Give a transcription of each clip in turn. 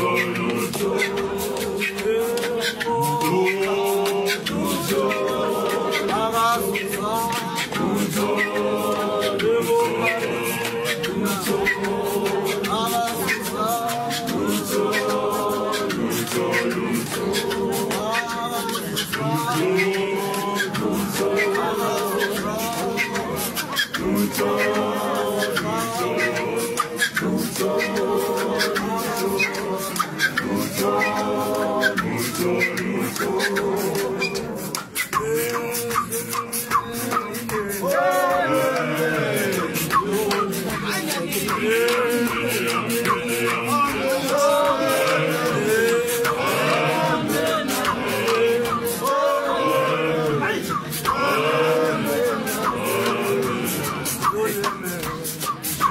Oh, no. Oh,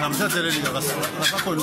حمزه دلالی آقا صفا کلو